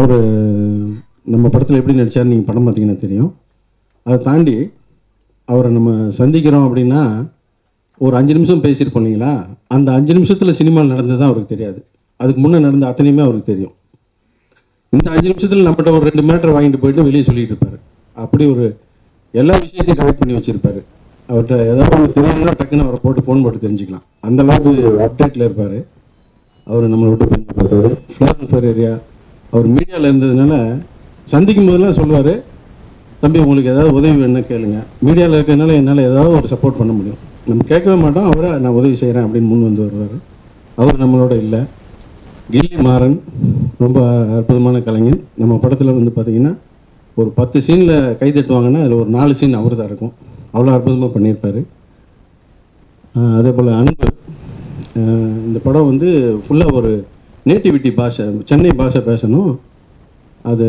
அவர் நம்ம படத்தில் எப்படி நடித்தார் நீங்கள் படம் பார்த்தீங்கன்னா தெரியும். அதை தாண்டி அவரை நம்ம சந்திக்கிறோம் அப்படின்னா ஒரு அஞ்சு நிமிஷம் பேசியிருப்போம் இல்லைங்களா அந்த அஞ்சு நிமிஷத்தில் சினிமாவில் நடந்தது அவருக்கு தெரியாது. அதுக்கு முன்னே நடந்த அத்தனையுமே அவருக்கு தெரியும். இந்த அஞ்சு நிமிஷத்தில் நம்மகிட்ட ஒரு ரெண்டு மீட்டர் வாங்கிட்டு போயிட்டு வெளியே சொல்லிட்டு இருப்பார். அப்படி ஒரு எல்லா விஷயத்தையும் கலெக்ட் பண்ணி வச்சுருப்பார். அவர்கிட்ட ஏதாவது ஒன்று தெரியணும்னா டக்குன்னு அவரை போட்டு ஃபோன் போட்டு தெரிஞ்சுக்கலாம். அந்த அளவுக்கு அப்டேட்டில் இருப்பார். அவர் நம்மளை விட்டு பிரிஞ்சு போயிட்டாரு ஏரியா அவர் மீடியாவில் இருந்ததுனால சந்திக்கும் போதெல்லாம் சொல்லுவார் தம்பி உங்களுக்கு ஏதாவது உதவி வேணும்னா கேளுங்க. மீடியாவில் இருக்கிறதுனால என்னால் ஏதாவது ஒரு சப்போர்ட் பண்ண முடியும். நம்ம கேட்கவே மாட்டோம் அவரை நான் உதவி செய்கிறேன் அப்படின்னு முன் வந்து வருவார். அவர் நம்மளோட இல்லை. கில்லி மாறன் ரொம்ப அற்புதமான கலைஞன். நம்ம படத்தில் வந்து பார்த்திங்கன்னா ஒரு பத்து சீனில் கை தட்டுவாங்கன்னா அதில் ஒரு நாலு சீன் அவர் தான் இருக்கும். அவ்வளோ அற்புதமாக பண்ணியிருப்பார். அதே போல் அன்பு. இந்த படம் வந்து ஃபுல்லாக ஒரு நேட்டிவிட்டி பாஷை சென்னை பாஷை பேசணும். அது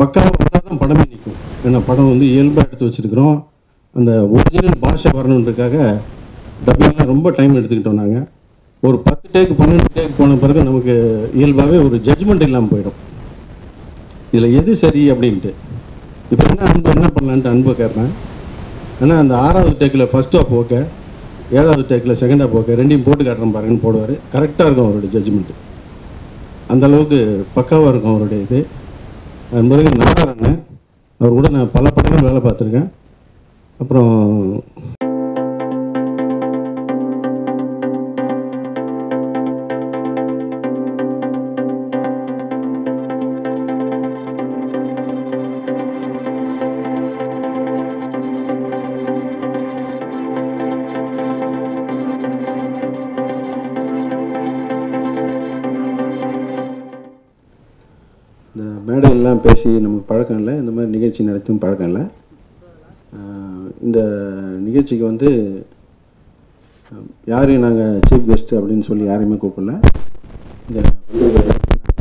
பக்காவாக தான் படமே நிற்கும் ஏன்னா படம் வந்து இயல்பாக எடுத்து வச்சுருக்கிறோம். அந்த ஒரிஜினல் பாஷை வரணுன்றதுக்காக டப்பிங்லாம் ரொம்ப டைம் எடுத்துக்கிட்டோம் நாங்கள் ஒரு பத்து டேக் பன்னெண்டு டேக் போன பிறகு நமக்கு இயல்பாகவே ஒரு ஜட்ஜ்மெண்ட் இல்லாமல் போயிடும். இதில் எது சரி அப்படின்ட்டு. இப்போ என்ன அன்பு என்ன பண்ணலான்ட்டு அன்பு கேட்பேன். ஏன்னா அந்த ஆறாவது டேக்கில் ஃபர்ஸ்ட் ஆஃப் ஓகே ஏழாவது டேக்கில் செகண்ட் ஆஃப் ஓகே ரெண்டையும் போட்டு காட்டுறேன் பாருங்கன்னு போடுவார். கரெக்டாக இருக்கும் அவருடைய ஜட்ஜ்மெண்ட்டு அந்த அளவுக்கு பக்காவாக இருக்கும் அவருடைய இது. முருகன் நாராயணன் அவர் கூட நான் பல படங்கள் வேலை பார்த்துருக்கேன். அப்புறம் எதுவும் பழக்கம் இல்லை இந்த நிகழ்ச்சிக்கு வந்து யாரையும் நாங்கள் சீஃப் கெஸ்ட் அப்படின்னு சொல்லி யாரையுமே கூப்பிடல. இந்த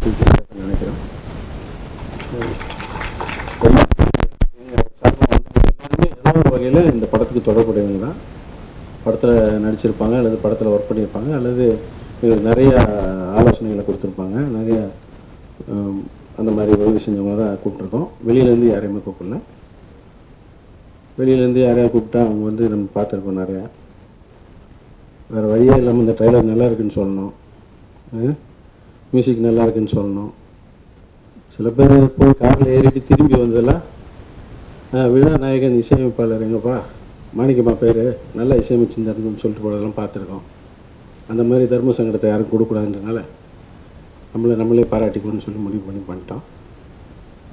சீஃப் கெஸ்ட் நினைக்கிறோம் எல்லாருமே ஏதோ ஒரு வகையில் இந்த படத்துக்கு தொடர்புடையவங்க தான். படத்தில் நடிச்சிருப்பாங்க அல்லது படத்தில் ஒர்க் பண்ணியிருப்பாங்க அல்லது நிறைய ஆலோசனைகளை கொடுத்துருப்பாங்க. நிறைய அந்த மாதிரி உதவி செஞ்சவங்க தான் கூப்பிட்ருக்கோம் வெளியிலேருந்து யாரையுமே கூப்பிடல. வெளியிலேருந்து யாரையா கூப்பிட்டா அவங்க வந்து நம்ம பார்த்துருக்கோம் நிறையா. வேறு வழியே இல்லாமல் இந்த ட்ரைலர் நல்லா இருக்குன்னு சொல்லணும். மியூசிக் நல்லா இருக்குன்னு சொல்லணும். சில பேர் போய் காரில் ஏறிட்டு திரும்பி வந்ததெல்லாம் விழாநாயகன் இசையமைப்பாளர் எங்கப்பா? மாணிக்கம்மா பேர். நல்லா இசையமைச்சிருந்தாருன்னு சொல்லிட்டு போகிறதெல்லாம் பார்த்துருக்கோம். அந்த மாதிரி தர்ம சங்கடத்தை யாரும் கொடுக்கூடாதுன்றனால நம்மளை நம்மளே பாராட்டிக்கணும்னு சொல்லி முடிவு பண்ணி பண்ணிட்டோம்.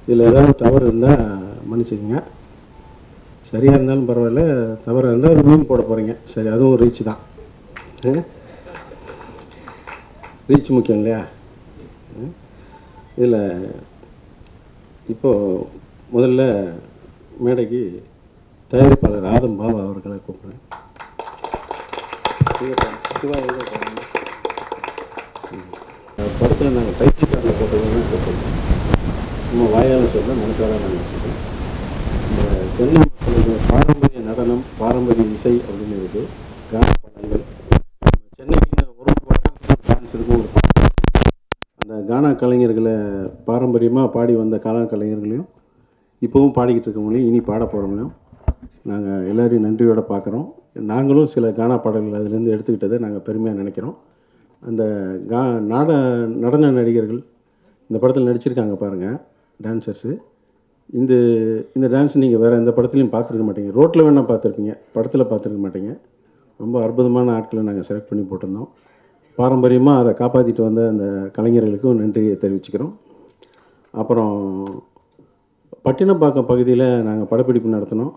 இதில் ஏதாவது தவறு இருந்தால் மன்னிச்சுக்கோங்க. சரியாக இருந்தாலும் பரவாயில்ல தவறாக இருந்தால் ஒரு மீன் போட போகிறீங்க சரி அதுவும் ரீச் தான். ரீச் முக்கியம் இல்லையா? இதில் இப்போது முதல்ல மேடைக்கு தயாரிப்பாளர் ஆதம் பாபா அவர்களை கூப்பிட்றேன். சிவா படத்தில் நாங்கள் டைட்டில் கார்டில் போட்டதுன்னு சொல்கிறோம் நம்ம வாயால் சொல்ல மனசால நாங்கள் சொல்கிறோம் இந்த சென்னை மக்களுடைய பாரம்பரிய நடனம் பாரம்பரிய இசை அப்படின்னு இருக்குது கான படங்கள். சென்னைக்கு ஒரு டான்ஸ் இருக்கும் ஒரு அந்த கானா கலைஞர்களை பாரம்பரியமாக பாடி வந்த கானா கலைஞர்களையும் இப்போவும் பாடிக்கிட்டு இருக்கவங்களையும் இனி பாட போகிறவங்களையும் நாங்கள் எல்லோரையும் நன்றியோடு பார்க்குறோம் நாங்களும் சில கானா பாடல்கள் அதிலேருந்து எடுத்துக்கிட்டதை நாங்கள் பெருமையாக நினைக்கிறோம். அந்த கா நாட நடன நடிகர்கள் இந்த படத்தில் நடிச்சிருக்காங்க பாருங்கள் டான்சர்ஸு இந்த இந்த டான்ஸ் நீங்கள் வேறு எந்த படத்துலையும் பார்த்துருக்க மாட்டீங்க. ரோட்டில் வேணால் பார்த்துருப்பீங்க படத்தில் பார்த்துருக்க மாட்டீங்க. ரொம்ப அற்புதமான ஆட்களை நாங்கள் செலக்ட் பண்ணி போட்டிருந்தோம். பாரம்பரியமாக அதை காப்பாற்றிட்டு வந்த அந்த கலைஞர்களுக்கும் நன்றியை தெரிவிச்சுக்கிறோம். அப்புறம் பட்டினப்பாக்கம் பகுதியில் நாங்கள் படப்பிடிப்பு நடத்தினோம்.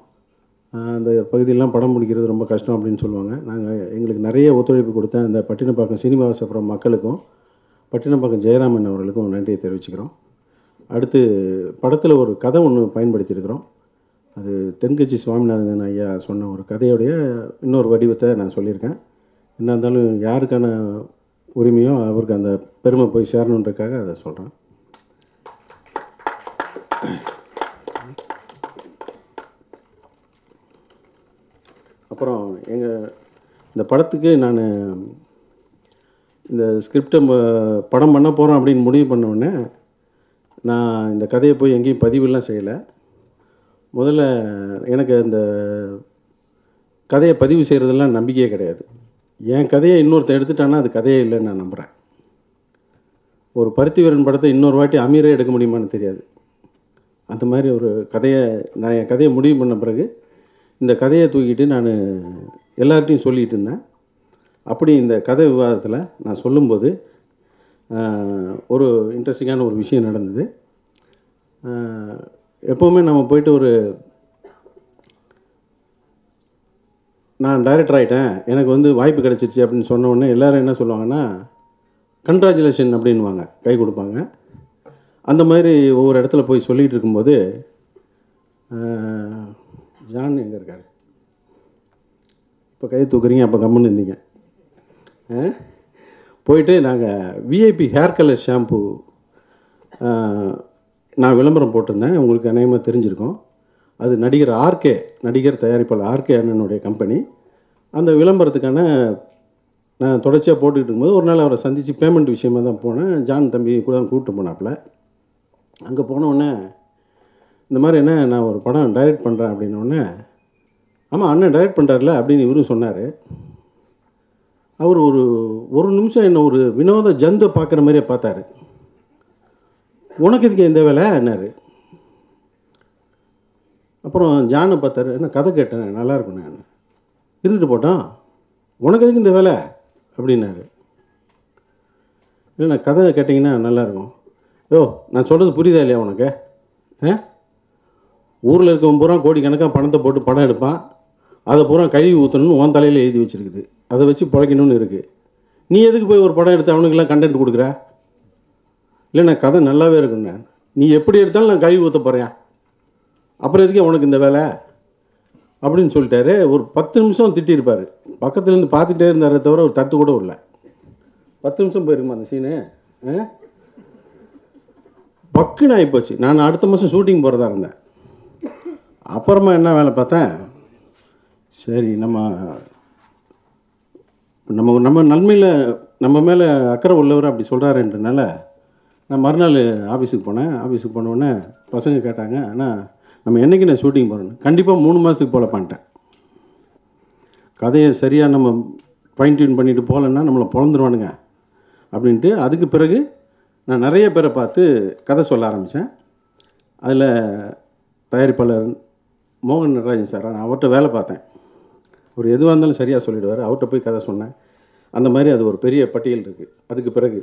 அந்த பகுதியெல்லாம் படம் பிடிக்கிறது ரொம்ப கஷ்டம் அப்படின்னு சொல்லுவாங்க. நாங்கள் எங்களுக்கு நிறைய ஒத்துழைப்பு கொடுத்த அந்த பட்டினப்பாக்கம் சீனிவாசபுரம் மக்களுக்கும் பட்டினப்பாக்கம் ஜெயராமன் அவர்களுக்கும் நன்றியை தெரிவிச்சுக்கிறோம். அடுத்து படத்தில் ஒரு கதை ஒன்று பயன்படுத்தியிருக்கிறோம். அது தென்கட்சி சுவாமிநாதன் ஐயா சொன்ன ஒரு கதையுடைய இன்னொரு வடிவத்தை நான் சொல்லியிருக்கேன். என்ன இருந்தாலும் யாருக்கான உரிமையோ அவருக்கு அந்த பெருமை போய் சேரணுன்றக்காக அதை சொல்கிறேன் அப்புறம் எங்கள் இந்த படத்துக்கு நான் இந்த ஸ்கிரிப்டை படம் பண்ண போகிறோம் அப்படின்னு முடிவு பண்ண உடனே நான் இந்த கதையை போய் எங்கேயும் பதிவுலாம் செய்யலை. முதல்ல எனக்கு அந்த கதையை பதிவு செய்கிறதெல்லாம் நம்பிக்கையே கிடையாது. என் கதையை இன்னொருத்தன் எடுத்துட்டான்னா அது கதையே இல்லைன்னு நான் நம்புகிறேன் ஒரு பருத்தி வீரன் படத்தை இன்னொரு வாட்டி அமீரே எடுக்க முடியுமான்னு தெரியாது. அந்த மாதிரி ஒரு கதையை நான் என் கதையை முடிவு பண்ண பிறகு இந்த கதையை தூக்கிட்டு நான் எல்லார்ட்டையும் சொல்லிகிட்டு இருந்தேன். அப்படி இந்த கதை விவாதத்தில் நான் சொல்லும்போது ஒரு இன்ட்ரெஸ்டிங்கான ஒரு விஷயம் நடந்தது. எப்போவுமே நம்ம போயிட்டு ஒரு நான் டைரக்டர் ஆகிட்டேன் எனக்கு வந்து வாய்ப்பு கிடச்சிருச்சு அப்படின்னு சொன்ன உடனே எல்லோரும் என்ன சொல்லுவாங்கன்னா கங்க்ராச்சுலேஷன் அப்படின்வாங்க கை கொடுப்பாங்க. அந்த மாதிரி ஒவ்வொரு இடத்துல போய் சொல்லிகிட்டு இருக்கும்போது ஜான் எங்கே இருக்கார்? இப்போ கை தூக்குறீங்க அப்போ கம்முன்னு இருந்தீங்க. ஆ? போயிட்டு நாங்கள் விஐபி ஹேர் கலர் ஷாம்பு நான் விளம்பரம் போட்டிருந்தேன். உங்களுக்கு அநேகமாக தெரிஞ்சிருக்கோம். அது நடிகர் ஆர்கே நடிகர் தயாரிப்பாளர் ஆர்கே அண்ணனுடைய கம்பெனி அந்த விளம்பரத்துக்கான நான் தொடர்ச்சியாக போட்டுக்கிட்டு இருக்கும்போது ஒரு நாள் அவரை சந்தித்து பேமெண்ட் விஷயமா தான் போனேன். ஜான் தம்பி கூட தான் கூப்பிட்டு போனாப்புல. அங்கே போனோடனே இந்த மாதிரி என்ன நான் ஒரு படம் டைரக்ட் பண்ணுறேன் அப்படின்னோடனே ஆமாம் அண்ணன் டைரக்ட் பண்ணுறாருல அப்படின்னு இவரும் சொன்னார். அவர் ஒரு ஒரு நிமிஷம் என்ன ஒரு வினோத ஜந்து பார்க்குற மாதிரியே பார்த்தாரு. உனக்கு இதுக்கு எந்த வேலை? என்னாரு. அப்புறம் ஜானை பார்த்தாரு என்ன கதை கேட்டேன் நல்லா இருக்கும் நான். இருந்துட்டு போட்டான். உனக்கு எதுக்கு இந்த வேலை? அப்படின்னாரு. இல்லை நான் கதை கேட்டிங்கன்னா நல்லாயிருக்கும் ஓ நான் சொல்கிறது புரியுதா இல்லையா உனக்கு? ஆ? ஊரில் இருக்கவன் பூரா கோடிக்கணக்காக பணத்தை போட்டு படம் எடுப்பான். அதை பூரா கழுவி ஊற்றணும்னு உன் தலையில் எழுதி வச்சுருக்குது. அதை வச்சு பிழைக்கணும்னு இருக்குது நீ எதுக்கு போய் ஒரு படம் எடுத்து அவனுக்கெல்லாம் கண்டென்ட் கொடுக்குற? இல்லைண்ணா கதை நல்லாவே இருக்குண்ணே. நீ எப்படி எடுத்தாலும் நான் கழுவி ஊற்ற போகிறேன் அப்புறம் எதுக்கே உனக்கு இந்த வேலை? அப்படின்னு சொல்லிட்டாரு. ஒரு பத்து நிமிஷம் திட்டியிருப்பார். பக்கத்துலேருந்து பார்த்துட்டே இருந்தாரே தவிர ஒரு தட்டு கூட இல்லை பத்து நிமிஷம் போயிருக்குமா அந்த சீனு ஆ? பக்குன்னு ஆகிப்போச்சு நான் அடுத்த மாதம் ஷூட்டிங் போகிறதா இருந்தேன். அப்புறமா என்ன வேலை பார்த்தேன்? சரி நம்ம நம்ம நம்ம நன்மையில் நம்ம மேலே அக்கறை உள்ளவர் அப்படி சொல்கிறாருன்றனால நான் மறுநாள் ஆஃபீஸுக்கு போனேன். ஆஃபீஸுக்கு போனோடனே பசங்க கேட்டாங்க ஆனால் நம்ம என்னைக்கு நான் ஷூட்டிங் போகிறேன்னு கண்டிப்பாக மூணு மாதத்துக்கு போல பண்ணிட்டேன். கதையை சரியாக நம்ம ஃபைன் டியூன் பண்ணிட்டு போகலன்னா நம்மளை பிறந்துருவானுங்க அப்படின்ட்டு அதுக்கு பிறகு நான் நிறைய பேரை பார்த்து கதை சொல்ல ஆரம்பித்தேன் அதில் தயாரிப்பாளர் மோகன் நடராஜன் சார் நான் அவர்கிட்ட வேலை பார்த்தேன். ஒரு எதுவாக இருந்தாலும் சரியாக சொல்லிடுவார். அவர்கிட்ட போய் கதை சொன்னேன். அந்த மாதிரி அது ஒரு பெரிய பட்டியல் இருக்குது அதுக்கு பிறகு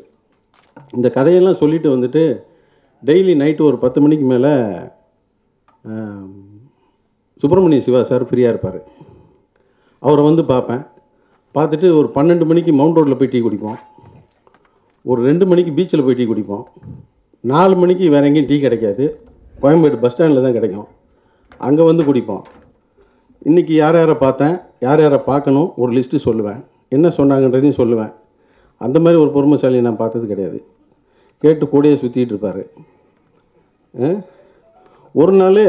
இந்த கதையெல்லாம் சொல்லிட்டு வந்துட்டு டெய்லி நைட்டு ஒரு பத்து மணிக்கு மேலே சுப்பிரமணிய சிவா சார் ஃப்ரீயாக இருப்பார். அவரை வந்து பார்ப்பேன். பார்த்துட்டு ஒரு பன்னெண்டு மணிக்கு மவுண்ட் ரோட்டில் போய் டீ குடிப்போம். ஒரு ரெண்டு மணிக்கு பீச்சில் போய் டீ குடிப்போம். நாலு மணிக்கு வேறு எங்கேயும் டீ கிடைக்காது. கோயம்பேடு பஸ் ஸ்டாண்டில் தான் கிடைக்கும். அங்கே வந்து குடிப்போம். இன்றைக்கி யார் யாரை பார்த்தேன்? யார் யாரை பார்க்கணும்? ஒரு லிஸ்ட்டு சொல்லுவேன். என்ன சொன்னாங்கன்றதையும் சொல்லுவேன். அந்த மாதிரி ஒரு பொறுமைசாலியை நான் பார்த்தது கிடையாது. கேட்டு கூடயே சுற்றிட்டு இருப்பார். ஒரு நாள்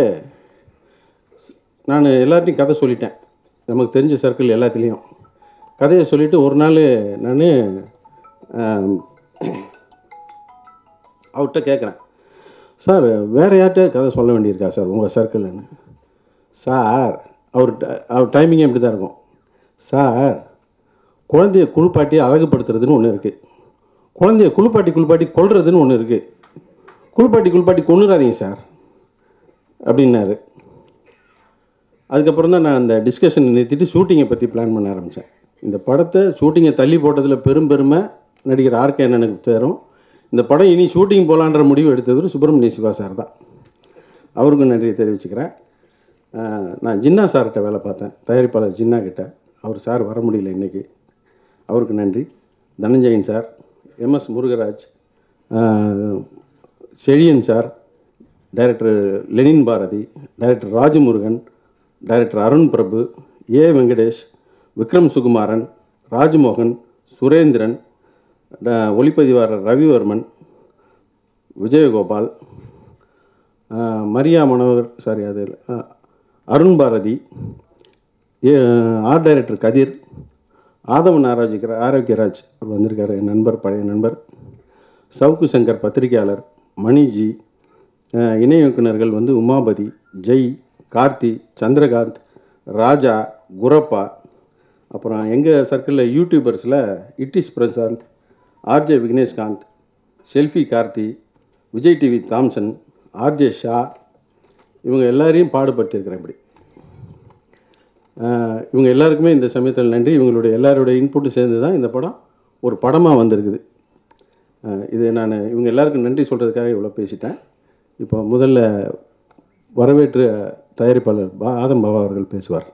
நான் எல்லார்ட்டையும் கதை சொல்லிட்டேன். நமக்கு தெரிஞ்ச சர்க்கிள் எல்லாத்துலேயும். கதையை சொல்லிவிட்டு ஒரு நாள் நான் அவர்கிட்ட கேட்குறேன் சார் வேறு யார்கிட்ட கதை சொல்ல வேண்டியிருக்கா சார் உங்கள் சர்க்கிள்னு? சார் அவர் ட- அவர் டைமிங்கே இப்படி தான் இருக்கும். சார் குழந்தைய குளிப்பாட்டி அழகுபடுத்துறதுன்னு ஒன்று இருக்குது குழந்தைய குளிப்பாட்டி குளிப்பாட்டி கொள்றதுன்னு ஒன்று இருக்குது குளிப்பாட்டி குளிப்பாட்டி கொண்டுறாதீங்க சார் அப்படின்னாரு. அதுக்கப்புறம் தான் நான் அந்த டிஸ்கஷன் நிறுத்திட்டு ஷூட்டிங்கை பற்றி பிளான் பண்ண ஆரம்பித்தேன் இந்த படத்தை ஷூட்டிங்கை தள்ளி போட்டதில் பெரும் பெருமை நடிகர் ஆர்கே அண்ணனுக்கு சேரும். இந்த படம் இனி ஷூட்டிங் போகலான்ற முடிவு எடுத்தவர் சுப்பிரமணிய சிவா சார் தான். அவருக்கும் நன்றி தெரிவிச்சுக்கிறேன். நான் ஜின்னா சார்கிட்ட வேலை பார்த்தேன். தயாரிப்பாளர் ஜின்னா கிட்ட. அவர் சார் வர முடியல இன்றைக்கி அவருக்கு நன்றி. Dhananjayan sir MS Murugaraj Chezhiyan sir director Lenin Bharathi director Rajamurugan director Arun Prabhu A Venkatesh Vikram Sukumaran Rajmohan Surendran ஒளிப்பதிவாளர் ரவிவர்மன் விஜயகோபால் மரியா மனோகர் சாரி அது Arun Bharathi A art director Kathir Aadhavan Arokiya Arokiyaraj அவர் வந்திருக்கார் என் நண்பர் பழைய நண்பர். சவுக்கு சங்கர் பத்திரிகையாளர் மணிஜி இணை இயக்குனர்கள் வந்து உமாபதி ஜெய் கார்த்தி சந்திரகாந்த் ராஜா குரப்பா அப்புறம் எங்கள் சர்க்கிளில் யூடியூபர்ஸில் it is Prasanth RJ Vigneshkanth selfie Karthi Vijay TV Thomson RJ Sha இவங்க எல்லாரையும் பாடுபடுத்தியிருக்கிறேன் இப்படி. இவங்க எல்லாருக்குமே இந்த சமயத்தில் நன்றி. இவங்களுடைய எல்லாருடைய இன்புட்டும் சேர்ந்து தான் இந்த படம் ஒரு படமாக வந்திருக்குது. இது நான் இவங்க எல்லாருக்கும் நன்றி சொல்கிறதுக்காக இவ்வளோ பேசிட்டேன். இப்போ முதல்ல வரவேற்று தயாரிப்பாளர் பா ஆதம் பாபா அவர்கள் பேசுவார்.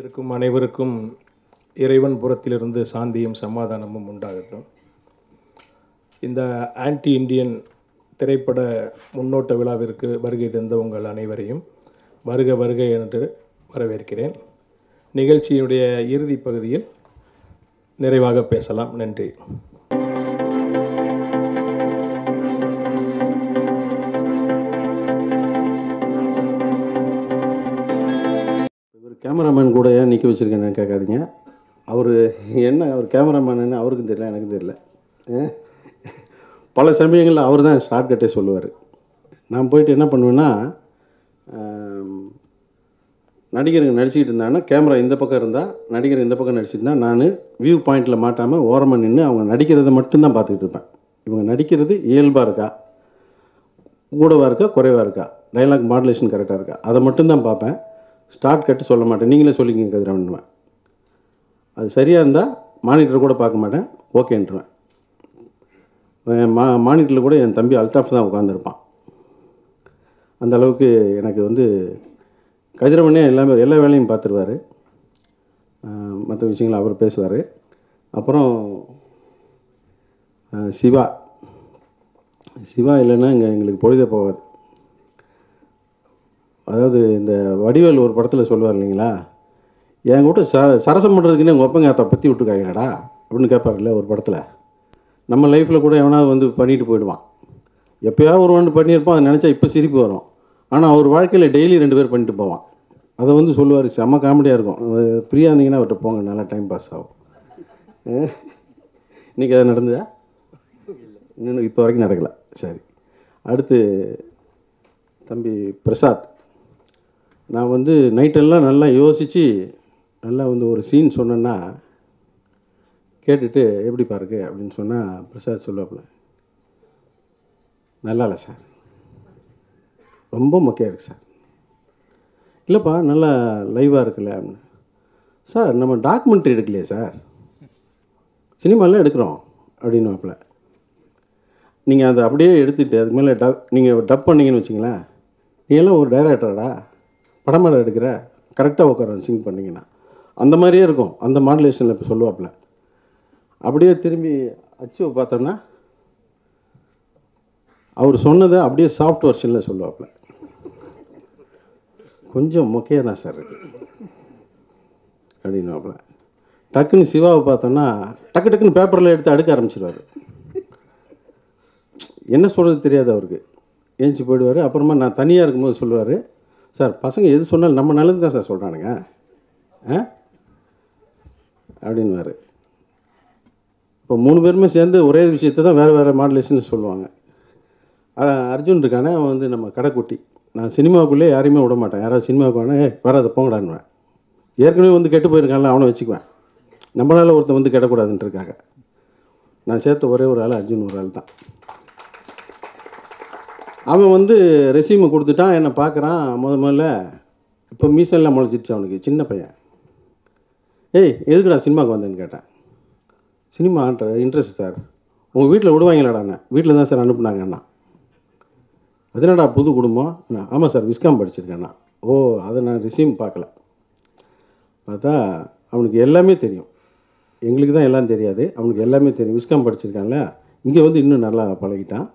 இருக்கும் அனைவருக்கும் இறைவன் புறத்திலிருந்து சாந்தியும் சமாதானமும் உண்டாகட்டும். இந்த ஆன்டி இந்தியன் திரைப்பட முன்னோட்ட விழாவிற்கு வருகை தந்த உங்கள் அனைவரையும் வருக வருக என்று வரவேற்கிறேன். நிகழ்ச்சியினுடைய இறுதி பகுதியில் நிறைவாக பேசலாம். நன்றி. கேமராமேன் கூட நிற்க வச்சுருக்கேன்னு கேட்காதீங்க. அவர் என்ன அவர் கேமராமேனு அவருக்கும் தெரியல எனக்கும் தெரியல. பல சமயங்களில் அவர் தான் ஷார்ட் கட்டே சொல்லுவார். நான் போயிட்டு என்ன பண்ணுவேன்னா நடிகருங்க நடிச்சுக்கிட்டு இருந்தாங்கன்னா கேமரா இந்த பக்கம் இருந்தால் நடிகர் இந்த பக்கம் நடிச்சிருந்தா நான் வியூ பாயிண்டில் மாட்டாமல் ஓரமாக நின்று அவங்க நடிக்கிறத மட்டும்தான் பார்த்துக்கிட்டு இருப்பேன். இவங்க நடிக்கிறது இயல்பாக இருக்கா? கூடவாக இருக்கா? குறைவாக இருக்கா? டைலாக் மாடுலேஷன் கரெக்டாக இருக்கா? அதை மட்டும்தான் பார்ப்பேன். ஸ்டார்ட் கட்டு சொல்ல மாட்டேன். நீங்களே சொல்லிக்கிங்க கதிரவன்வேன் அது சரியாக இருந்தால் மானிட்டர் கூட பார்க்க மாட்டேன். ஓகேன்ட்டுருவேன் மா மானிட்டரில் கூட என் தம்பி அல்தாஃப் தான் உட்காந்துருப்பான் அந்த அளவுக்கு எனக்கு வந்து கதிரவனே எல்லாமே எல்லா வேலையும் பார்த்துருவார். மற்ற விஷயங்களை அவர் பேசுவார். அப்புறம் சிவா. சிவா இல்லைன்னா இங்கே எங்களுக்கு பொழுதே போகாது. அதாவது இந்த வடிவேல் ஒரு படத்தில் சொல்லுவார் இல்லைங்களா? என் கூட ச சரசம் பண்ணுறதுக்குன்னு உங்கள் அதை பற்றி விட்டுருக்காங்கடா அப்படின்னு கேட்பார்ல ஒரு படத்தில். நம்ம லைஃப்பில் கூட எவனாவது வந்து பண்ணிட்டு போயிடுவான். எப்போயாவது ஒரு ஒன்று பண்ணியிருப்பான் அதை நினச்சா இப்போ சிரிப்பு வரும். ஆனால் அவர் வாழ்க்கையில் டெய்லி ரெண்டு பேர் பண்ணிட்டு போவான். அதை வந்து சொல்லுவார் செம்ம காமெடியாக இருக்கும். ஃப்ரீயாக இருந்தீங்கன்னா அவர்கிட்ட போங்க நல்லா டைம் பாஸ் ஆகும். இன்றைக்கி இன்னைக்கு நடந்ததா? இன்னும் இப்போ வரைக்கும் நடக்கலை. சரி. அடுத்து தம்பி பிரசாத். நான் வந்து நைட்டெல்லாம் நல்லா யோசித்து நல்லா வந்து ஒரு சீன் சொன்னேன்னா கேட்டுட்டு எப்படி பாருக்கு அப்படின்னு சொன்னால் பிரசாத் சொல்லுவாப்புல நல்லா இல்லை சார். ரொம்ப மொக்கையாக இருக்குது சார். இல்லைப்பா நல்லா லைவாக இருக்குல்ல. அப்படின்னு சார் நம்ம டாக்குமெண்ட்ரி எடுக்கலையே சார். சினிமாலாம் எடுக்கிறோம் அப்படின்னுவாப்புல. நீங்கள் அதை அப்படியே எடுத்துகிட்டு அதுக்கு மேலே டப் நீங்கள் டப் பண்ணீங்கன்னு வச்சிங்களேன் நீ எல்லாம் ஒரு டைரக்டராடா படமாட எடுக்கிற. கரெக்டாக உட்கார சிங் பண்ணிங்கன்னா. அந்த மாதிரியே இருக்கும். அந்த மாடுலேஷனில் இப்போ சொல்லுவாப்புல. அப்படியே திரும்பி அச்சுவை பார்த்தோன்னா அவர் சொன்னதை அப்படியே சாஃப்ட் வெர்ஷனில் சொல்லுவாப்புல. கொஞ்சம் மொக்கையாக தான் சார் இருக்கு. அப்படின்னுவாப்புல. டக்குன்னு சிவாவை பார்த்தோன்னா டக்கு டக்குன்னு பேப்பரில் எடுத்து அடுக்க ஆரம்பிச்சிருவாரு. என்ன சொல்கிறது தெரியாது அவருக்கு. ஏஞ்சி போயிடுவார். அப்புறமா நான் தனியாக இருக்கும்போது சொல்லுவார் சார் பசங்க எது சொன்னாலும் நம்ம நல்லது தான் சார் சொல்கிறானுங்க ஆ? அப்படின்வாரு இப்போ மூணு பேருமே சேர்ந்து ஒரே விஷயத்தை தான் வேறு வேறு மாடுலேஷன் சொல்லுவாங்க. அர்ஜுன் இருக்கானே அவன் வந்து நம்ம கடைக்குட்டி. நான் சினிமாவுக்குள்ளே யாரையுமே விட மாட்டேன். யாராவது சினிமாவுக்கு வேணா வராத போங்கடான்னுவேன். ஏற்கனவே வந்து கெட்டு போயிருக்கான்ல அவனை வச்சுக்குவேன். நம்மளால் ஒருத்தன் வந்து கெடக்கூடாதுன்றதுக்காக. நான் சேர்த்த ஒரே ஒரு ஆள் அர்ஜுன் ஒரு ஆள் தான். அவன் வந்து ரெசியூமை கொடுத்துட்டான் என்னை பார்க்குறான். முத முதல்ல இப்போ மீசெல்லாம் முளைச்சிருச்சு அவனுக்கு சின்ன பையன். ஏய் எதுக்குடா சினிமாவுக்கு வந்தேன்னு கேட்டேன். சினிமா இன்ட்ரெஸ்ட் சார் உங்கள் வீட்டில் விடுவாங்களாடாண்ணே வீட்டில் தான் சார் அனுப்புனாங்க அண்ணா அது என்னடா புது குடும்பம்? ஆமாம் சார் விஸ்காம் படிச்சிருக்கேண்ணா. ஓ அதை நான் ரிசீவ் பார்க்கல. பார்த்தா அவனுக்கு எல்லாமே தெரியும். எங்களுக்கு தான் எல்லாம் தெரியாது. அவனுக்கு எல்லாமே தெரியும். விஸ்காம் படிச்சிருக்கான்ல. இங்கே வந்து இன்னும் நல்லா பழகிட்டான்.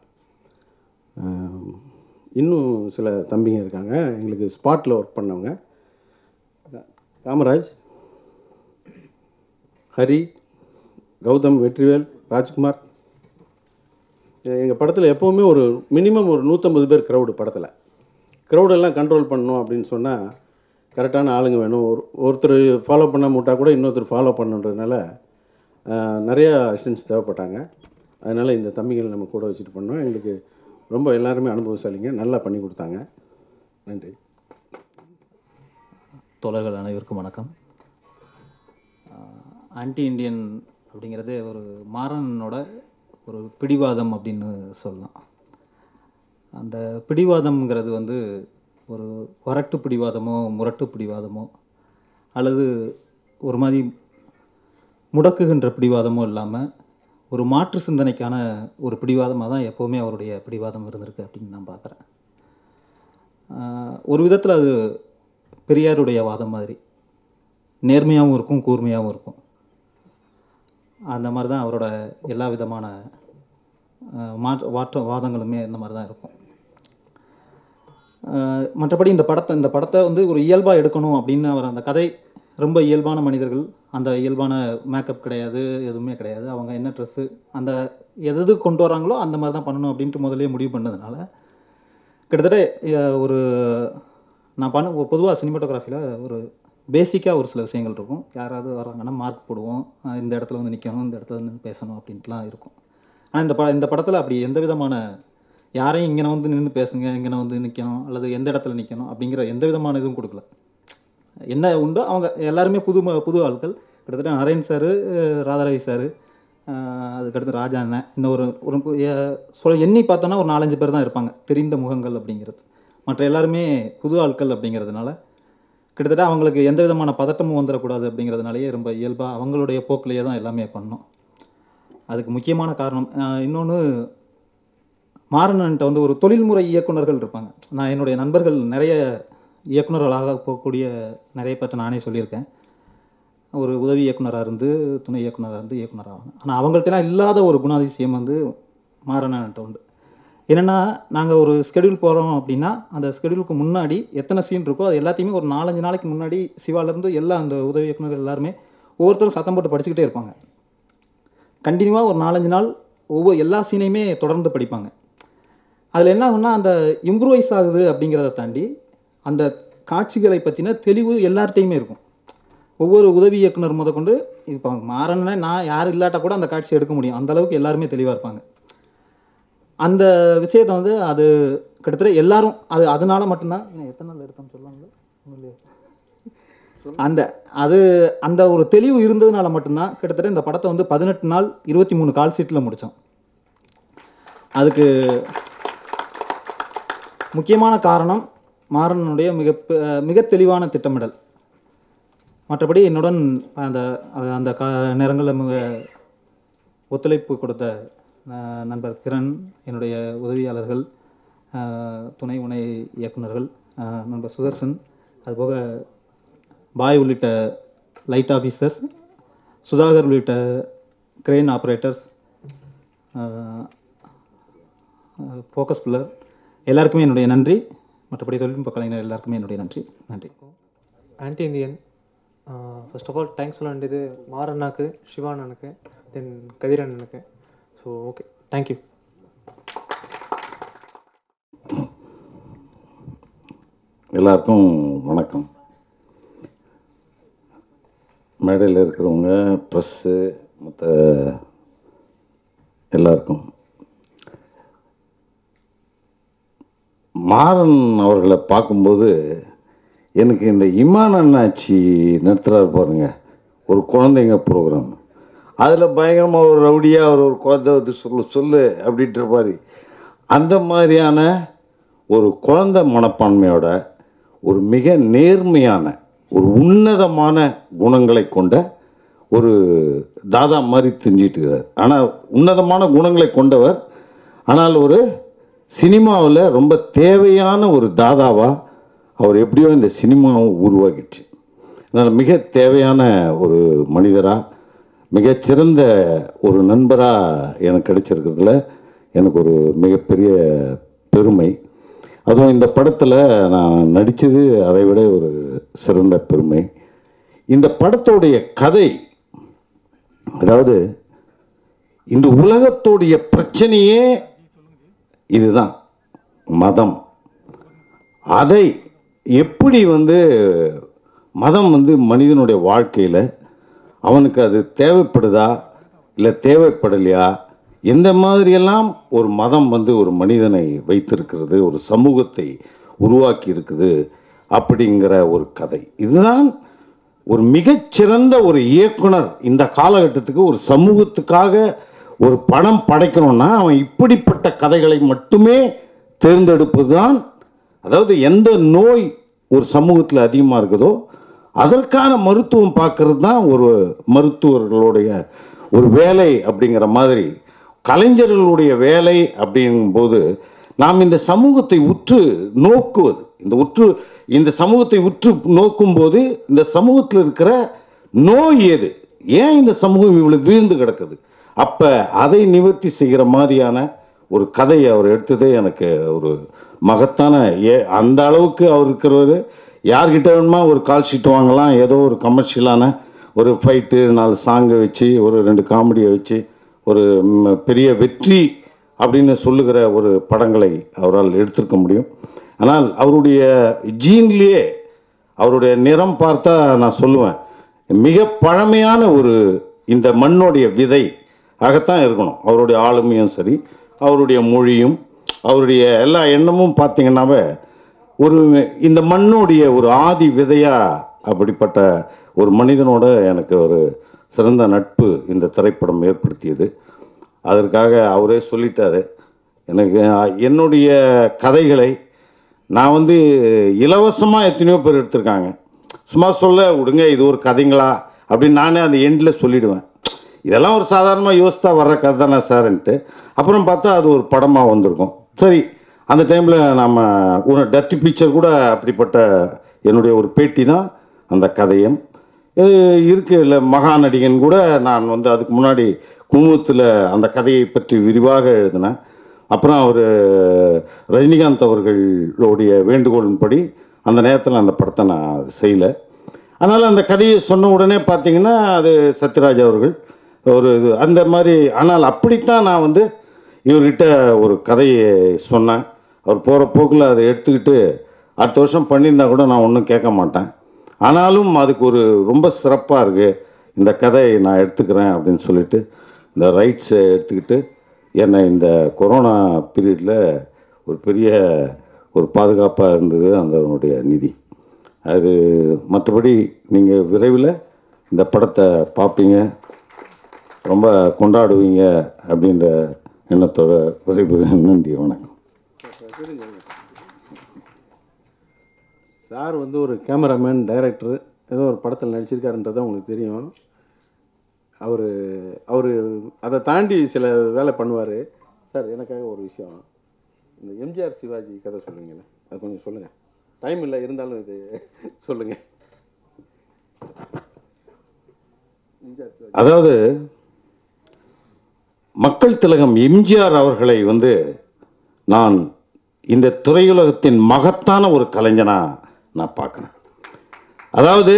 இன்னும் சில தம்பிங்க இருக்காங்க. எங்களுக்கு ஸ்பாட்டில் ஒர்க் பண்ணவங்க. காமராஜ் ஹரி கௌதம் வெற்றிவேல் ராஜ்குமார். எங்கள் படத்தில் எப்போவுமே ஒரு மினிமம் ஒரு நூற்றம்பது பேர் க்ரௌடு படத்தில். க்ரௌடெல்லாம் கண்ட்ரோல் பண்ணணும் அப்படின்னு சொன்னால் கரெக்டான ஆளுங்க வேணும். ஒரு ஒருத்தர் ஃபாலோ பண்ண முட்டா கூட இன்னொருத்தர் ஃபாலோ பண்ணுன்றதுனால நிறையா அசிஸ்டன்ஸ் தேவைப்பட்டாங்க. அதனால் இந்த தம்பிகளை நம்ம கூட வச்சுட்டு பண்ணோம். எங்களுக்கு ரொம்ப எல்லாருமே அனுபவசாலிங்க. நல்லா பண்ணி கொடுத்தாங்க. நன்றி. தொலைகள் அனைவருக்கும் வணக்கம். ஆன்டி இண்டியன் அப்படிங்கிறது ஒரு மாறனோட ஒரு பிடிவாதம் அப்படின்னு சொல்லலாம். அந்த பிடிவாதம்ங்கிறது வந்து ஒரு வரட்டு பிடிவாதமோ முரட்டு பிடிவாதமோ அல்லது ஒரு மாதிரி முடக்குகின்ற பிடிவாதமோ இல்லாமல் ஒரு மாற்று சிந்தனைக்கான ஒரு பிடிவாதமாக தான் எப்போவுமே அவருடைய பிடிவாதம் இருந்திருக்கு அப்படின்னு நான் பார்க்குறேன். ஒரு விதத்தில் அது பெரியாருடைய வாதம் மாதிரி நேர்மையாகவும் இருக்கும் கூர்மையாகவும் இருக்கும். அந்த மாதிரி தான் அவரோட எல்லா விதமான மாற்ற வாற்ற வாதங்களுமே இந்த மாதிரி தான் இருக்கும் மற்றபடி இந்த படத்தை இந்த படத்தை வந்து ஒரு இயல்பாக எடுக்கணும் அப்படின்னு அவர் அந்த கதை ரொம்ப இயல்பான மனிதர்கள் அந்த இயல்பான மேக்கப் கிடையாது எதுவுமே கிடையாது. அவங்க என்ன ட்ரெஸ்ஸு அந்த எது கொண்டு வராங்களோ அந்த மாதிரி தான் பண்ணணும் அப்படின்ட்டு முதலே முடிவு பண்ணதுனால கிட்டத்தட்ட ஒரு நான் பண்ண பொதுவாக சினிமாட்டோகிராஃபியில் ஒரு பேசிக்காக ஒரு சில விஷயங்கள் இருக்கும். யாராவது வராங்கன்னா மார்க் போடுவோம். இந்த இடத்துல வந்து நிற்கணும் இந்த இடத்துல வந்து பேசணும் அப்படின்ட்டுலாம் இருக்கும். ஆனால் இந்த பட இந்த படத்தில் அப்படி எந்த விதமான யாரையும் இங்கே வந்து நின்று பேசுங்க இங்கே வந்து நிற்கணும் அல்லது எந்த இடத்துல நிற்கணும் அப்படிங்கிற எந்த விதமான இதுவும் கொடுக்கல. என்ன உண்டோ அவங்க எல்லாருமே புது ம- புது ஆட்கள். கிட்டத்தட்ட நரேன் சார் ராதாரவி சார் அதுக்கடுத்து ராஜா அண்ணன் இன்னும் ஒரு ஒரு சொல்ல எண்ணி பார்த்தோன்னா ஒரு நாலஞ்சு பேர் தான் இருப்பாங்க. தெரிந்த முகங்கள் அப்படிங்கிறது. மற்ற எல்லாருமே புது ஆட்கள் அப்படிங்கிறதுனால கிட்டத்தட்ட அவங்களுக்கு எந்த விதமான பதட்டமும் வந்துடக்கூடாது அப்படிங்கிறதுனாலேயே ரொம்ப இயல்பாக அவங்களுடைய போக்கிலேயே தான் எல்லாமே பண்ணோம் அதுக்கு முக்கியமான காரணம் இன்னொன்று மாறனன்ட்ட வந்து ஒரு தொழில்முறை இயக்குனர்கள் இருப்பாங்க. நான் என்னுடைய நண்பர்கள் நிறைய இயக்குனர்களாக போகக்கூடிய நிறைய பேர்ட்ட நானே சொல்லியிருக்கேன். ஒரு உதவி இயக்குனராக இருந்து துணை இயக்குனராக இருந்து இயக்குனராக ஆனால் அவங்கள்ட்டலாம் இல்லாத ஒரு குணாதிசயம் வந்து மாறனன்ட்ட உண்டு. என்னென்னா நாங்கள் ஒரு ஸ்கெடியூல் போகிறோம் அப்படின்னா அந்த ஸ்கெடியூலுக்கு முன்னாடி எத்தனை சீன் இருக்கோ அது எல்லாத்தையுமே ஒரு நாலஞ்சு நாளைக்கு முன்னாடி சிவாலேருந்து எல்லா அந்த உதவி இயக்குனர்கள் எல்லாருமே ஒவ்வொருத்தரும் சத்தம் போட்டு படிச்சுக்கிட்டே இருப்பாங்க. கண்டினியூவாக ஒரு நாலஞ்சு நாள் ஒவ்வொரு எல்லா சீனையுமே தொடர்ந்து படிப்பாங்க. அதில் என்ன ஆகுன்னா அந்த இம்ப்ரூவைஸ் ஆகுது அப்படிங்கிறத தாண்டி அந்த காட்சிகளை பற்றின தெளிவு எல்லார்ட்டையுமே இருக்கும். ஒவ்வொரு உதவி இயக்குனர் முதற்கொண்டு இப்போ மாறணுன்னா நான் யார் இல்லாட்டா கூட அந்த காட்சி எடுக்க முடியும். அந்த அளவுக்கு எல்லாருமே தெளிவாக இருப்பாங்க. அந்த விஷயத்தை வந்து அது கிட்டத்தட்ட எல்லாரும் அது அதனால மட்டும்தான். எத்தனை நாள் எடுத்தோம்னு இல்லையா? அந்த அது அந்த ஒரு தெளிவு இருந்ததுனால மட்டும்தான் கிட்டத்தட்ட இந்த படத்தை வந்து பதினெட்டு நாள் இருபத்தி மூணு கால் சீட்டில் முடித்தோம் அதுக்கு முக்கியமான காரணம் மாறனுடைய மிக மிக தெளிவான திட்டமிடல். மற்றபடி என்னுடன் அந்த அந்த கா நேரங்களில் மிக ஒத்துழைப்பு கொடுத்த நண்பர் கிரண் என்னுடைய உதவியாளர்கள் துணை உணை இயக்குனர்கள் நண்பர் சுதர்சன் அதுபோக பாய் உள்ளிட்ட லைட் ஆஃபீஸர்ஸ் சுதாகர் உள்ளிட்ட கிரெயின் ஆப்ரேட்டர்ஸ் ஃபோக்கஸ் பில்லர் எல்லாருக்குமே என்னுடைய நன்றி. மற்றபடி தொழில்நுட்ப கலைஞர் எல்லாருக்குமே என்னுடைய நன்றி. நன்றி. Anti Indian first of all thanks சொல்ல வேண்டியது மாரண்ணாக்கு சிவானனுக்கு தென் கதிரண்ணனுக்கு. ஸோ ஓகே தேங்க்யூ எல்லாருக்கும் வணக்கம். மேடையில் இருக்கிறவங்க ப்ரெஸ்ஸு மற்ற எல்லாருக்கும். மாறன் அவர்களை பார்க்கும்போது எனக்கு இந்த இமான் அண்ணாச்சி நடத்துகிறாரு பாருங்கள் ஒரு குழந்தைங்க ப்ரோக்ராம் அதில் பயங்கரமாக ஒரு ரவுடியாக அவர் ஒரு குழந்தை வந்து சொல்லு சொல்லு அப்படின்ற மாதிரி. அந்த மாதிரியான ஒரு குழந்தை மனப்பான்மையோட ஒரு மிக நேர்மையான ஒரு உன்னதமான குணங்களை கொண்ட ஒரு தாதா மாதிரி தெரிஞ்சிட்டு இருக்கிறார் ஆனால் உன்னதமான குணங்களை கொண்டவர் ஆனால் ஒரு சினிமாவில் ரொம்ப தேவையான ஒரு தாதாவாக அவர் எப்படியோ இந்த சினிமாவை உருவாக்கிடுச்சு அதனால் மிக தேவையான ஒரு மனிதராக மிகச்சிறந்த ஒரு நண்பராக எனக்கு கிடைச்சிருக்கிறதுல எனக்கு ஒரு மிகப்பெரிய பெருமை. அதுவும் இந்த படத்தில் நான் நடித்தது அதை விட ஒரு சிறந்த பெருமை. இந்த படத்தோடைய கதை அதாவது இந்த உலகத்தோடைய பிரச்சனையே இதுதான் மதம். அதை எப்படி வந்து மதம் வந்து மனிதனுடைய வாழ்க்கையில் அவனுக்கு அது தேவைப்படுதா இல்லை தேவைப்படலையா? எந்த மாதிரியெல்லாம் ஒரு மதம் வந்து ஒரு மனிதனை வைத்திருக்கிறது ஒரு சமூகத்தை உருவாக்கி இருக்குது அப்படிங்கிற ஒரு கதை. இதுதான் ஒரு மிகச்சிறந்த ஒரு இயக்குனர் இந்த காலகட்டத்துக்கு ஒரு சமூகத்துக்காக ஒரு படம் படைக்கணும்னா அவன் இப்படிப்பட்ட கதைகளை மட்டுமே தேர்ந்தெடுப்பது தான் அதாவது எந்த நோய் ஒரு சமூகத்தில் அதிகமாக இருக்குதோ அதற்கான மருத்துவம் பார்க்கறது தான் ஒரு மருத்துவர்களுடைய ஒரு வேலை அப்படிங்கிற மாதிரி. கலைஞர்களுடைய வேலை அப்படிங்கும்போது நாம் இந்த சமூகத்தை உற்று நோக்குவது. இந்த உற்று இந்த சமூகத்தை உற்று நோக்கும்போது இந்த சமூகத்தில் இருக்கிற நோய் எது? ஏன் இந்த சமூகம் இவ்வளவு வீழ்ந்து கிடக்குது? அப்போ அதை நிவர்த்தி செய்கிற மாதிரியான ஒரு கதையை அவர் எடுத்ததே எனக்கு ஒரு மகத்தான ஏ அந்த அளவுக்கு அவர் இருக்கிறவர். யார்கிட்ட வேணுமா ஒரு கால் ஷீட் வாங்கலாம். ஏதோ ஒரு கமர்ஷியலான ஒரு ஃபைட்டு நாலு சாங்கை வச்சு ஒரு ரெண்டு காமெடியை வச்சு ஒரு பெரிய வெற்றி அப்படின்னு சொல்லுகிற ஒரு படங்களை அவரால் எடுத்திருக்க முடியும். ஆனால் அவருடைய ஜீன்லேயே அவருடைய நிறம் பார்த்தா நான் சொல்லுவேன் மிக பழமையான ஒரு இந்த மண்ணுடைய விதை ஆகத்தான் இருக்கணும். அவருடைய ஆளுமையும் சரி அவருடைய மொழியும் அவருடைய எல்லா எண்ணமும் பார்த்தீங்கன்னாவே ஒரு இந்த மண்ணுடைய ஒரு ஆதி விதையா அப்படிப்பட்ட ஒரு மனிதனோட எனக்கு ஒரு சிறந்த நட்பு இந்த திரைப்படம் ஏற்படுத்தியது. அதற்காக அவரே சொல்லிட்டாரு. எனக்கு என்னுடைய கதைகளை நான் வந்து இலவசமாக எத்தனையோ பேர் எடுத்திருக்காங்க. சும்மா சொல்ல விடுங்க இது ஒரு கதைங்களா? அப்படின்னு நானே அந்த எண்டில் சொல்லிடுவேன். இதெல்லாம் ஒரு சாதாரணமாக யோசித்தா வர்ற கதை தானே சார்ன்ட்டு. அப்புறம் பார்த்தா அது ஒரு படமாக வந்திருக்கும். சரி அந்த டைமில் நம்ம ஒரு டர்ட்டி பிக்சர் கூட அப்படிப்பட்ட என்னுடைய ஒரு பேட்டி தான் அந்த கதையும். இது இருக்கு இல்லை மகாநடிகன் கூட நான் வந்து அதுக்கு முன்னாடி குமுகத்தில் அந்த கதையை பற்றி விரிவாக எழுதினேன். அப்புறம் அவர் ரஜினிகாந்த் அவர்களுடைய வேண்டுகோளின்படி அந்த நேரத்தில் அந்த படத்தை நான் செய்யலை. அதனால் அந்த கதையை சொன்ன உடனே பார்த்தீங்கன்னா அது சத்யராஜ் அவர்கள் ஒரு இது அந்த மாதிரி. ஆனால் அப்படித்தான் நான் வந்து இவர்கிட்ட ஒரு கதையை சொன்னேன். அவர் போகிற போக்கில் அதை எடுத்துக்கிட்டு அடுத்த வருஷம் பண்ணியிருந்தா கூட நான் ஒன்றும் கேட்க மாட்டேன். ஆனாலும் அதுக்கு ஒரு ரொம்ப சிறப்பாக இருக்குது இந்த கதையை நான் எடுத்துக்கிறேன் அப்படின்னு சொல்லிட்டு இந்த ரைட்ஸை எடுத்துக்கிட்டு என்னை இந்த கொரோனா பீரியடில் ஒரு பெரிய ஒரு பாதுகாப்பாக இருந்தது அதனுடைய நிதி. அது மற்றபடி நீங்கள் விரைவில் இந்த படத்தை பார்ப்பீங்க. ரொம்ப கொண்டாடுவீங்க அப்படின்ற எண்ணத்தோட விரைவு நன்றி வணக்கம். சார் வந்து ஒரு கேமராமேன் டைரக்டர் ஏதோ ஒரு படத்தில் நடிச்சிருக்காருன்றது உங்களுக்கு தெரியும். அவர் அவர் அதை தாண்டி சில வேலை பண்ணுவார். சார் எனக்காக ஒரு விஷயம். இந்த எம்ஜிஆர் சிவாஜி கதை சொல்லுவீங்களே அது கொஞ்சம் சொல்லுங்கள் டைம் இல்லை இருந்தாலும் இது சொல்லுங்கள் அதாவது மக்கள் திலகம் எம்ஜிஆர் அவர்களை வந்து நான் இந்த திரையுலகத்தின் மகத்தான ஒரு கலைஞனாக நான் பார்க்குறேன். அதாவது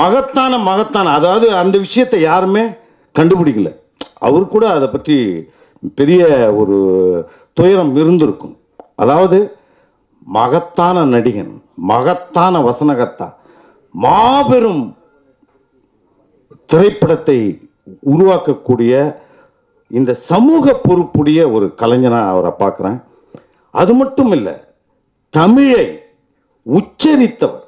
மகத்தான மகத்தான அதாவது அந்த விஷயத்தை யாருமே கண்டுபிடிக்கல. அவர் கூட அதை பற்றி பெரிய ஒரு துயரம் இருந்திருக்கும். அதாவது மகத்தான நடிகன் மகத்தான வசனகத்தா மாபெரும் திரைப்படத்தை உருவாக்கக்கூடிய இந்த சமூக பொறுப்புடைய ஒரு கலைஞனாக அவரை பார்க்குறேன். அது மட்டும் இல்லை தமிழை உச்சரித்தவர்.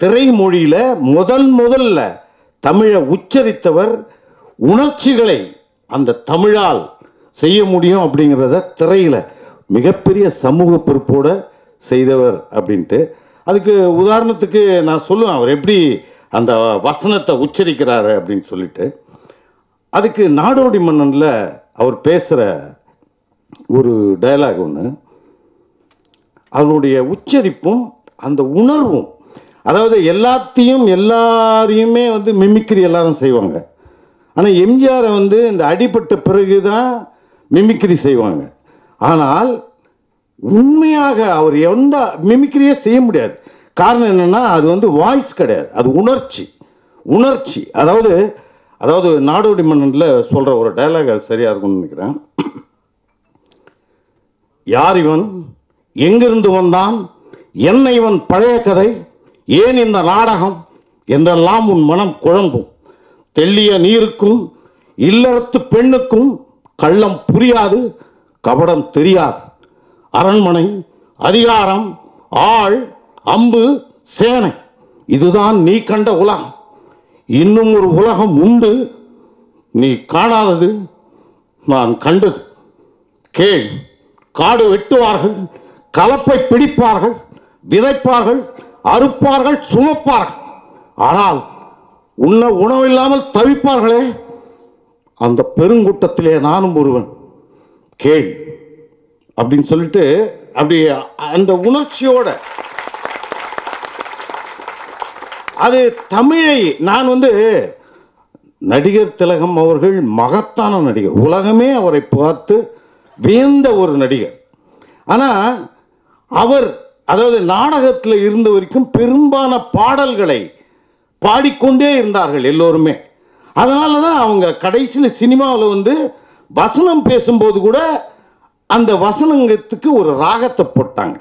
திரைமொழியில் முதல் முதல்ல தமிழை உச்சரித்தவர் உணர்ச்சிகளை அந்த தமிழால் செய்ய முடியும் அப்படிங்கிறத திரையில் மிகப்பெரிய சமூக பொறுப்போடு செய்தவர் அப்படின்ட்டு. அதுக்கு உதாரணத்துக்கு நான் சொல்லுவேன் அவர் எப்படி அந்த வசனத்தை உச்சரிக்கிறாரு அப்படின்னு சொல்லிட்டு. அதுக்கு நாடோடி மன்னனில் அவர் பேசுகிற ஒரு டயலாக் ஒன்று அவருடைய உச்சரிப்பும் அந்த உணர்வும் அதாவது எல்லாத்தையும் எல்லாரையுமே வந்து மிமிக்ரி எல்லாரும் செய்வாங்க. ஆனால் எம்ஜிஆரை வந்து இந்த அடிபட்ட பிறகு தான் மிமிக்ரி செய்வாங்க. ஆனால் உண்மையாக அவர் எந்த மிமிக்ரியே செய்ய முடியாது. காரணம் என்னன்னா அது வந்து வாய்ஸ் கிடையாது. அது உணர்ச்சி. உணர்ச்சி. அதாவது அதாவது நாடோடி மன்னனில் சொல்கிற ஒரு டைலாக் அது சரியாக இருக்கும்னு நினைக்கிறேன். யார் இவன்? எங்கிருந்து வந்தான்? என்ன இவன் பழைய கதை? ஏன் இந்த நாடகம்? என்றெல்லாம் உன் மனம் குழம்பும். தெள்ளிய நீருக்கும் இல்லறத்து பெண்ணுக்கும் கள்ளம் புரியாது கபடம் தெரியாது. அரண்மனை அதிகாரம் ஆள் அம்பு சேனை. இதுதான் நீ கண்ட உலகம். இன்னும் ஒரு உலகம் உண்டு. நீ காணாதது நான் கண்டது. கேள் காடு வெட்டுவார்கள் கலப்பை பிடிப்பார்கள் விதைப்பார்கள் அறுப்பார்கள் சுமப்பார்கள். ஆனால் உண்ண உணவில்லாமல் தவிப்பார்களே அந்த பெருங்கூட்டத்திலே நானும் ஒருவன். கேள் அப்படின்னு சொல்லிட்டு அப்படி அந்த உணர்ச்சியோட அது தமிழை நான் வந்து நடிகர் திலகம் அவர்கள் மகத்தான நடிகர். உலகமே அவரை பார்த்து வியந்த ஒரு நடிகர். ஆனால் அவர் அதாவது நாடகத்தில் இருந்த வரைக்கும் பெரும்பாலான பாடல்களை பாடிக்கொண்டே இருந்தார்கள் எல்லோருமே. அதனால தான் அவங்க கடைசியில் சினிமாவில் வந்து வசனம் பேசும்போது கூட அந்த வசனத்துக்கு ஒரு ராகத்தை போட்டாங்க.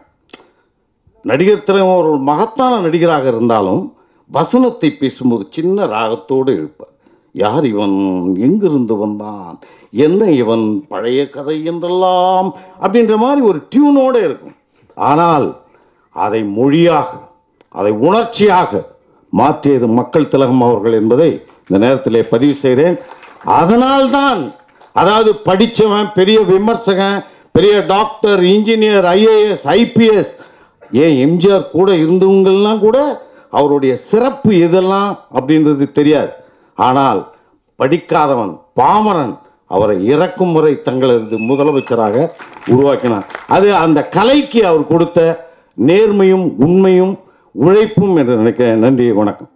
நடிகர் திலகம் ஒரு மகத்தான நடிகராக இருந்தாலும் வசனத்தை பேசும்போது சின்ன ராகத்தோடு இருப்பார் யார் இவன்? எங்கிருந்து வந்தான்? என்ன இவன்? பழைய கதை என்றெல்லாம் அப்படின்ற மாதிரி ஒரு டியூனோடு இருக்கும். ஆனால் அதை மொழியாக அதை உணர்ச்சியாக மாற்றியது மக்கள் திலகம் அவர்கள் என்பதை இந்த நேரத்திலே பதிவு செய்கிறேன். அதனால்தான் அதாவது படித்தவன் பெரிய விமர்சகன் பெரிய டாக்டர் இன்ஜினியர் ஐஏஎஸ் ஐபிஎஸ் ஏன் எம்ஜிஆர் கூட இருந்தவங்கள்லாம் கூட அவருடைய சிறப்பு எதெல்லாம் அப்படின்றது தெரியாது. ஆனால் படிக்காதவன் பாமரன் அவரை இறக்கும் முறை தங்களது முதலமைச்சராக உருவாக்கினார். அது அந்த கலைக்கு அவர் கொடுத்த நேர்மையும் உண்மையும் உழைப்பும் என்று நினைக்கிறேன். நன்றி வணக்கம்.